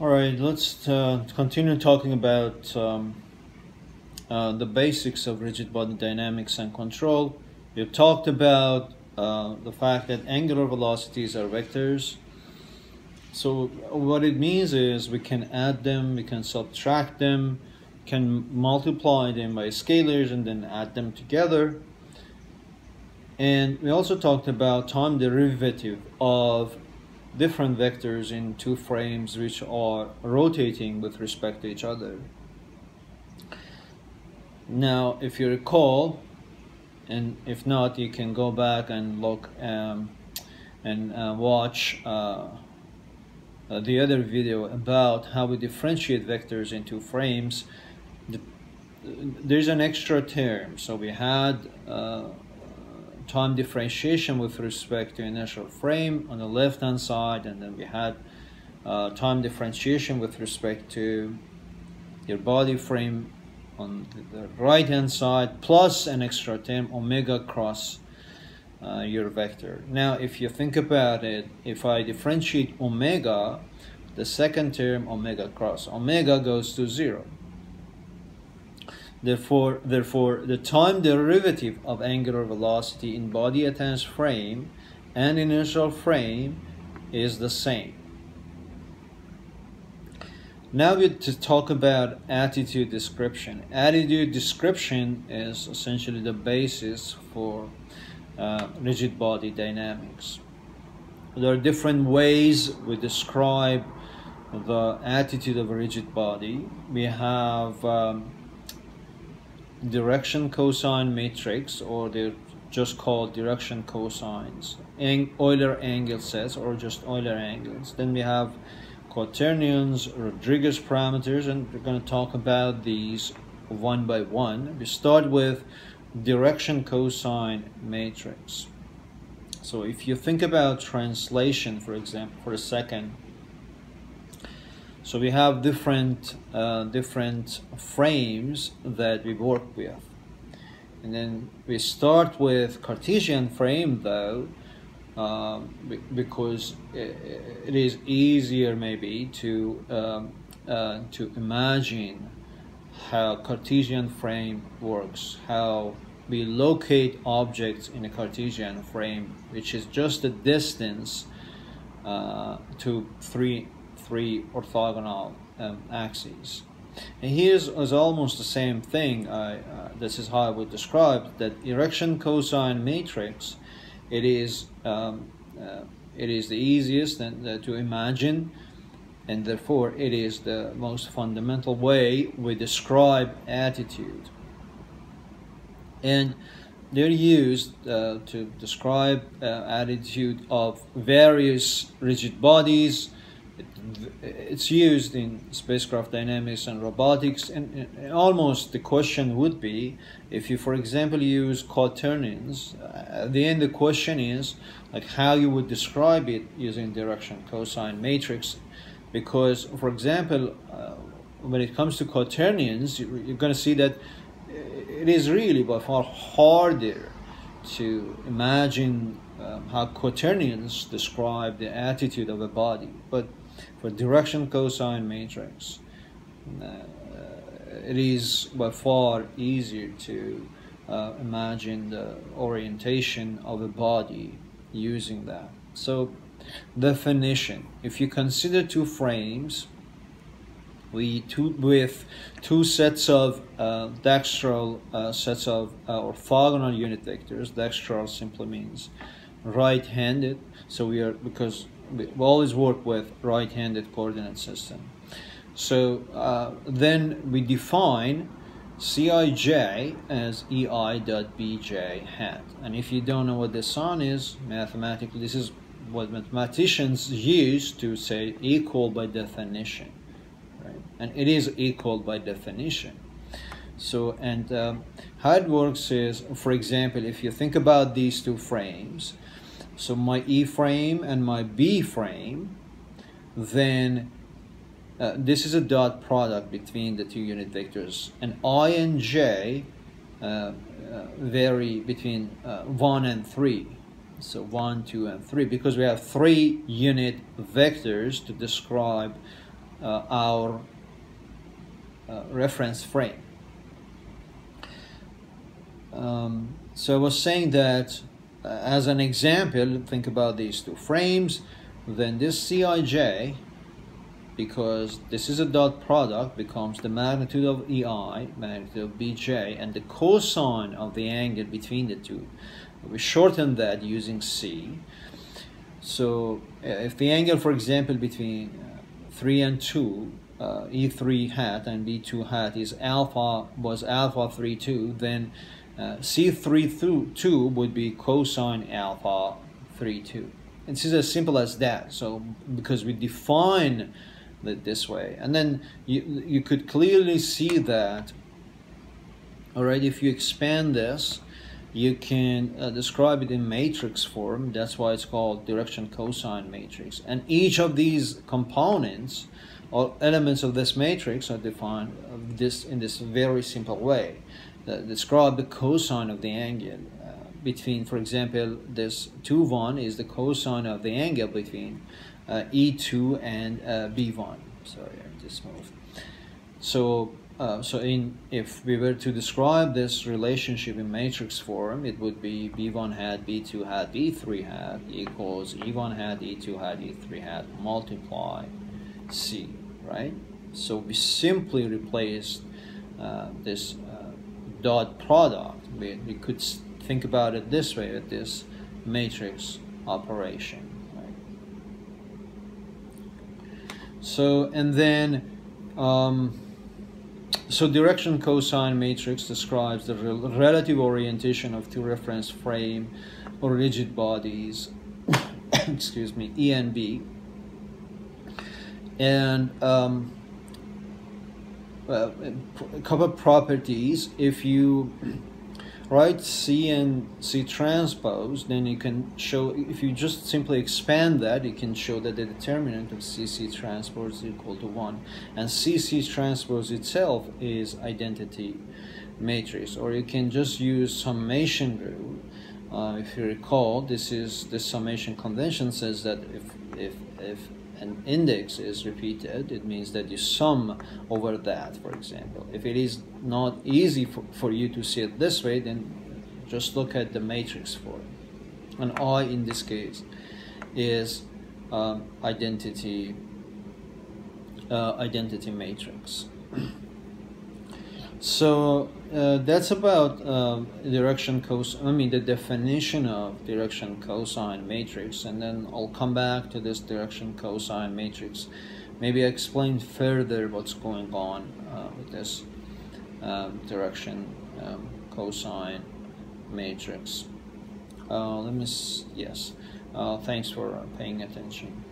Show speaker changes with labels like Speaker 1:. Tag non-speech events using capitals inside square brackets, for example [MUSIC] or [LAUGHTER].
Speaker 1: All right, let's uh, continue talking about um, uh, the basics of rigid body dynamics and control. We've talked about uh, the fact that angular velocities are vectors. So what it means is we can add them, we can subtract them, can multiply them by scalars and then add them together. And we also talked about time derivative of different vectors in two frames which are rotating with respect to each other. Now, if you recall, and if not, you can go back and look um, and uh, watch uh, uh, the other video about how we differentiate vectors into frames. The, there's an extra term. So we had uh, time differentiation with respect to inertial frame on the left hand side and then we had uh, time differentiation with respect to your body frame on the right hand side plus an extra term omega cross uh, your vector. Now if you think about it, if I differentiate omega, the second term omega cross omega goes to zero. Therefore, therefore, the time derivative of angular velocity in body attached frame and inertial frame is the same. Now we to talk about attitude description. Attitude description is essentially the basis for uh, rigid body dynamics. There are different ways we describe the attitude of a rigid body. We have um, direction cosine matrix or they're just called direction cosines. And Euler angle sets or just Euler angles. Then we have quaternions Rodrigues parameters and we're going to talk about these one by one. We start with direction cosine matrix. So if you think about translation for example for a second so we have different uh, different frames that we work with. And then we start with Cartesian frame though, uh, because it is easier maybe to um, uh, to imagine how Cartesian frame works, how we locate objects in a Cartesian frame, which is just the distance uh, to three three orthogonal um, axes. And here's almost the same thing. I, uh, this is how I would describe that direction cosine matrix. It is um, uh, it is the easiest and, uh, to imagine, and therefore it is the most fundamental way we describe attitude. And they're used uh, to describe uh, attitude of various rigid bodies it's used in spacecraft dynamics and robotics and, almost the question would be if you for example use quaternions uh, at the end the question is like how you would describe it using direction cosine matrix because for example uh, when it comes to quaternions you're going to see that it is really by far harder to imagine um, how quaternions describe the attitude of a body but for direction cosine matrix. Uh, it is by far easier to uh, imagine the orientation of a body using that. So definition, if you consider two frames we two, with two sets of uh, dextral uh, sets of uh, orthogonal unit vectors, dextral simply means right-handed, so we are, because we always work with right-handed coordinate system. So uh, then we define Cij as ei dot bj hat. And if you don't know what the sun is, mathematically, this is what mathematicians use to say equal by definition. Right? And it is equal by definition. So, and um, how it works is, for example, if you think about these two frames, so my E frame and my B frame, then uh, this is a dot product between the two unit vectors. And I and J uh, uh, vary between uh, 1 and 3. So 1, 2, and 3 because we have three unit vectors to describe uh, our uh, reference frame. Um, so I was saying that as an example, think about these two frames, then this Cij, because this is a dot product, becomes the magnitude of EI, magnitude of Bj, and the cosine of the angle between the two. We shorten that using C. So uh, if the angle, for example, between uh, 3 and 2, uh, E3 hat and B2 hat is alpha, was alpha 3, 2, then uh, C3 2 would be cosine alpha 3 2. It's just as simple as that. So because we define it this way, and then you you could clearly see that. All right, if you expand this, you can uh, describe it in matrix form. That's why it's called direction cosine matrix. And each of these components or elements of this matrix are defined this in this very simple way describe the cosine of the angle uh, between, for example, this 2 1 is the cosine of the angle between uh, E2 and uh, B1. Sorry, I just moved. So, uh, so in if we were to describe this relationship in matrix form, it would be B1 hat, B2 hat, B3 hat equals E1 hat, E2 hat, E3 hat multiply C, right? So we simply replaced uh, this dot product. We, we could think about it this way with this matrix operation. Right? So, and then, um, so direction cosine matrix describes the rel relative orientation of two reference frame or rigid bodies, [COUGHS] excuse me, E and B. And um, uh, couple properties. If you write C and C transpose, then you can show, if you just simply expand that, you can show that the determinant of CC transpose is equal to 1. And CC transpose itself is identity matrix. Or you can just use summation rule. Uh, if you recall, this is the summation convention says that if, if, if an index is repeated, it means that you sum over that, for example. If it is not easy for, for you to see it this way, then just look at the matrix for it. And I, in this case, is um, identity uh, identity matrix. [CLEARS THROAT] So uh, that's about uh, direction cosine, I mean the definition of direction cosine matrix and then I'll come back to this direction cosine matrix. Maybe explain further what's going on uh, with this um, direction um, cosine matrix. Uh, let me, yes, uh, thanks for paying attention.